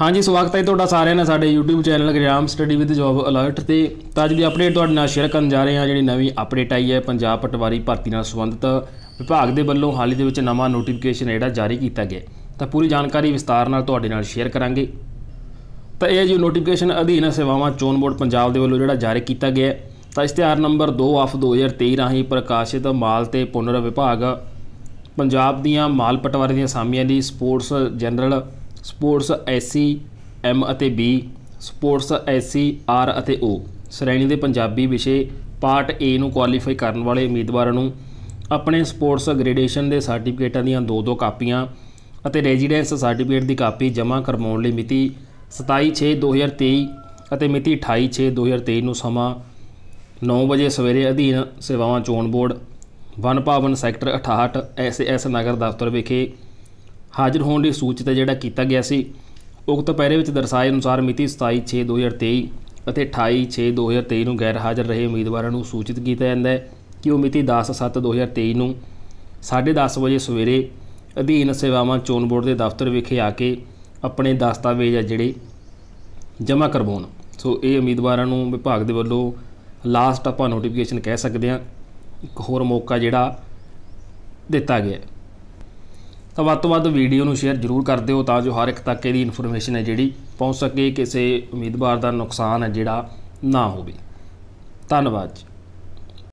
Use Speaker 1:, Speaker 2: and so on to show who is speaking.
Speaker 1: ਹਾਂਜੀ, ਸਵਾਗਤ ਹੈ ਤੁਹਾਡਾ ਸਾਰਿਆਂ ਦਾ ਸਾਡੇ YouTube channel gram study with job alert ਤੇ। ਤਾਂ ਜਿਹੜੀ ਅਪਡੇਟ ਤੁਹਾਡੇ ਨਾਲ ਸ਼ੇਅਰ ਕਰਨ ਜਾ ਰਹੇ ਹਾਂ, ਜਿਹੜੀ ਨਵੀਂ ਅਪਡੇਟ ਆਈ ਹੈ ਪੰਜਾਬ ਪਟਵਾਰੀ ਭਰਤੀ ਨਾਲ ਸੰਬੰਧਿਤ ਵਿਭਾਗ ਦੇ ਵੱਲੋਂ ਹਾਲ ਹੀ ਦੇ ਵਿੱਚ ਨਵਾਂ ਨੋਟੀਫਿਕੇਸ਼ਨ ਜਿਹੜਾ ਜਾਰੀ ਕੀਤਾ ਗਿਆ। ਤਾਂ ਪੂਰੀ ਜਾਣਕਾਰੀ ਵਿਸਤਾਰ ਨਾਲ ਤੁਹਾਡੇ ਨਾਲ ਸ਼ੇਅਰ ਕਰਾਂਗੇ। ਤਾਂ ਇਹ ਜੋ ਨੋਟੀਫਿਕੇਸ਼ਨ ਅਧੀਨ ਸੇਵਾਵਾਂ ਚੋਣ ਬੋਰਡ ਪੰਜਾਬ ਦੇ ਵੱਲੋਂ ਜਿਹੜਾ ਜਾਰੀ ਕੀਤਾ ਗਿਆ ਤਾਂ ਇਸ਼ਤਿਹਾਰ ਨੰਬਰ 2 ਆਫ 2023 ਰਾਹੀਂ ਪ੍ਰਕਾਸ਼ਿਤ ਮਾਲ ਤੇ ਪੁਨਰ ਵਿਭਾਗ ਪੰਜਾਬ ਦੀਆਂ ਮਾਲ ਪਟਵਾਰੀ ਦੀਆਂ ਅਸਾਮੀਆਂ ਲਈ sports general sports SC M ਅਤੇ ਬੀ, ਸਪੋਰਟਸ ਐਸਸੀ ਆਰ ਅਤੇ ਓ। ਸ਼੍ਰੇਣੀ ਦੇ ਪੰਜਾਬੀ ਵਿਸ਼ੇ ਪਾਰਟ ਏ ਨੂੰ ਕੁਆਲੀਫਾਈ ਕਰਨ ਵਾਲੇ ਉਮੀਦਵਾਰਾਂ ਨੂੰ ਆਪਣੇ ਸਪੋਰਟਸ ਗ੍ਰੈਜੂਏਸ਼ਨ ਦੇ ਸਰਟੀਫਿਕੇਟਾਂ ਦੀਆਂ ਦੋ ਦੋ ਕਾਪੀਆਂ ਅਤੇ ਰੈਜ਼ੀਡੈਂਸ ਸਰਟੀਫਿਕੇਟ ਦੀ ਕਾਪੀ ਜਮ੍ਹਾਂ ਕਰਵਾਉਣ ਲਈ ਮਿਤੀ 27/6/2023 ਅਤੇ ਮਿਤੀ 28/6/2023 ਨੂੰ ਸਮਾਂ 9 ਵਜੇ ਸਵੇਰੇ ਅਧੀਨ ਸੇਵਾਵਾਂ ਚੋਣ ਬੋਰਡ, ਵਨ ਭਾਵਨ ਸੈਕਟਰ 68 ਐਸਐਸ ਨਗਰ ਦਫ਼ਤਰ ਵਿਖੇ ਹਾਜ਼ਰ ਹੋਣ ਲਈ ਸੂਚਿਤ ਜਿਹੜਾ ਕੀਤਾ ਗਿਆ ਸੀ, ਉਕਤ ਪੈਰੇ ਵਿੱਚ ਦਰਸਾਏ ਅਨੁਸਾਰ ਮਿਤੀ 27/6/2023 ਅਤੇ 28/6/2023 ਨੂੰ ਗੈਰ ਹਾਜ਼ਰ ਰਹੇ ਉਮੀਦਵਾਰਾਂ ਨੂੰ ਸੂਚਿਤ ਕੀਤਾ ਜਾਂਦਾ ਹੈ ਕਿ ਉਹ ਮਿਤੀ 10/7/2023 ਨੂੰ 10:30 ਵਜੇ ਸਵੇਰੇ ਅਧੀਨ ਸੇਵਾਵਾਂ ਚੋਣ ਬੋਰਡ ਦੇ ਦਫ਼ਤਰ ਵਿਖੇ ਆ ਕੇ ਆਪਣੇ ਦਸਤਾਵੇਜ਼ ਆ ਜਿਹੜੇ ਜਮ੍ਹਾਂ ਕਰਵਾਉਣ। ਸੋ ਇਹ ਉਮੀਦਵਾਰਾਂ ਨੂੰ ਵਿਭਾਗ ਦੇ ਵੱਲੋਂ ਲਾਸਟ ਆਪਾਂ ਨੋਟੀਫਿਕੇਸ਼ਨ ਕਹਿ ਸਕਦੇ ਹਾਂ। ਇੱਕ ਹੋਰ ਮੌਕਾ ਜਿਹੜਾ ਦਿੱਤਾ ਗਿਆ ਤਾਂ ਵੱਧ ਤੋਂ ਵੱਧ ਵੀਡੀਓ ਨੂੰ ਸ਼ੇਅਰ ਜ਼ਰੂਰ ਕਰ ਦਿਓ ਤਾਂ ਜੋ ਹਰ ਇੱਕ ਤੱਕ ਇਹਦੀ ਇਨਫੋਰਮੇਸ਼ਨ ਹੈ ਜਿਹੜੀ ਪਹੁੰਚ ਸਕੇ, ਕਿਸੇ ਉਮੀਦਵਾਰ ਦਾ ਨੁਕਸਾਨ ਹੈ ਜਿਹੜਾ ਨਾ ਹੋਵੇ। ਧੰਨਵਾਦ ਜੀ।